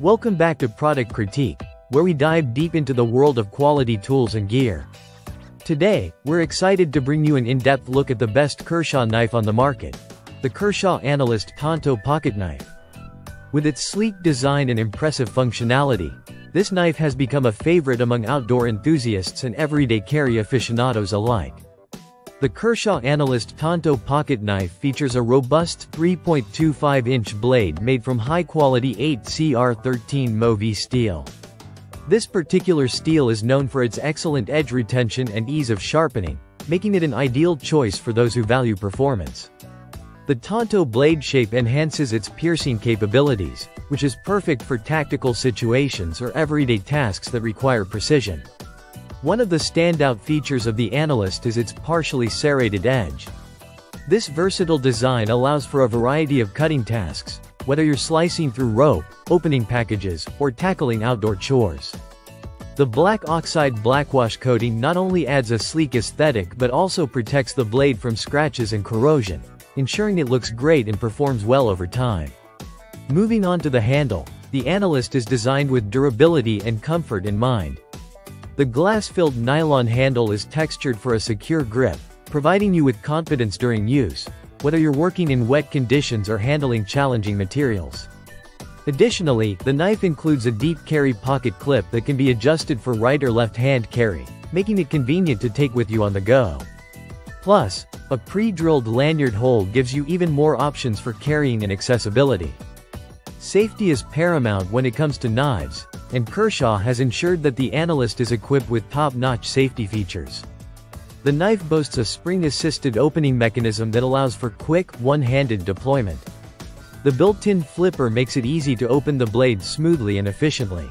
Welcome back to Product Critique, where we dive deep into the world of quality tools and gear. Today, we're excited to bring you an in-depth look at the best Kershaw knife on the market, the Kershaw Analyst Tanto Pocket Knife. With its sleek design and impressive functionality, this knife has become a favorite among outdoor enthusiasts and everyday carry aficionados alike. The Kershaw Analyst Tanto pocket knife features a robust 3.25-inch blade made from high-quality 8CR13 Movi steel. This particular steel is known for its excellent edge retention and ease of sharpening, making it an ideal choice for those who value performance. The Tanto blade shape enhances its piercing capabilities, which is perfect for tactical situations or everyday tasks that require precision. One of the standout features of the Analyst is its partially serrated edge. This versatile design allows for a variety of cutting tasks, whether you're slicing through rope, opening packages, or tackling outdoor chores. The black oxide blackwash coating not only adds a sleek aesthetic but also protects the blade from scratches and corrosion, ensuring it looks great and performs well over time. Moving on to the handle, the Analyst is designed with durability and comfort in mind. The glass-filled nylon handle is textured for a secure grip, providing you with confidence during use, whether you're working in wet conditions or handling challenging materials. Additionally, the knife includes a deep carry pocket clip that can be adjusted for right or left hand carry, making it convenient to take with you on the go. Plus, a pre-drilled lanyard hole gives you even more options for carrying and accessibility. Safety is paramount when it comes to knives, and Kershaw has ensured that the Analyst is equipped with top-notch safety features. The knife boasts a spring-assisted opening mechanism that allows for quick, one-handed deployment. The built-in flipper makes it easy to open the blade smoothly and efficiently.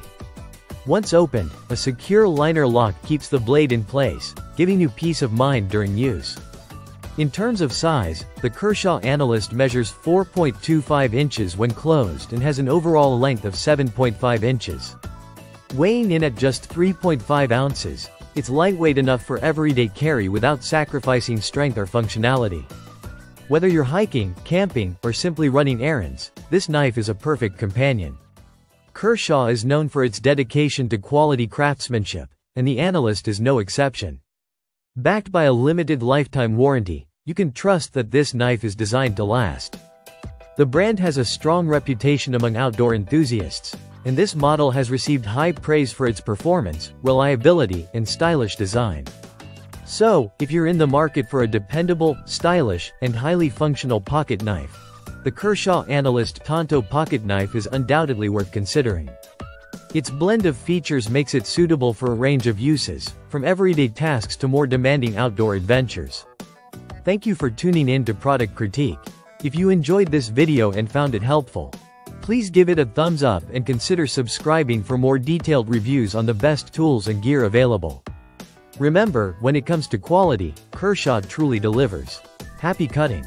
Once opened, a secure liner lock keeps the blade in place, giving you peace of mind during use. In terms of size, the Kershaw Analyst measures 4.25 inches when closed and has an overall length of 7.5 inches. Weighing in at just 3.5 ounces, it's lightweight enough for everyday carry without sacrificing strength or functionality. Whether you're hiking, camping, or simply running errands, this knife is a perfect companion. Kershaw is known for its dedication to quality craftsmanship, and the Analyst is no exception. Backed by a limited lifetime warranty, you can trust that this knife is designed to last. The brand has a strong reputation among outdoor enthusiasts, and this model has received high praise for its performance, reliability, and stylish design. So, if you're in the market for a dependable, stylish, and highly functional pocket knife, the Kershaw Analyst Tanto pocket knife is undoubtedly worth considering. Its blend of features makes it suitable for a range of uses, from everyday tasks to more demanding outdoor adventures. Thank you for tuning in to Product Critique. If you enjoyed this video and found it helpful, Please give it a thumbs up and consider subscribing for more detailed reviews on the best tools and gear available. Remember, when it comes to quality, Kershaw truly delivers. Happy cutting!